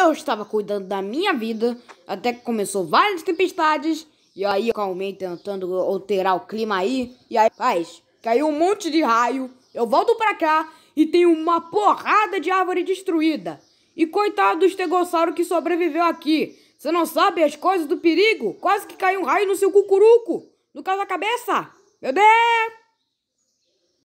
Eu estava cuidando da minha vida, até que começou várias tempestades. E aí eu calmei tentando alterar o clima aí. E aí, faz, caiu um monte de raio. Eu volto pra cá e tem uma porrada de árvore destruída. E coitado do estegossauro que sobreviveu aqui. Você não sabe as coisas do perigo? Quase que caiu um raio no seu cucuruco. No caso da cabeça. Meu Deus!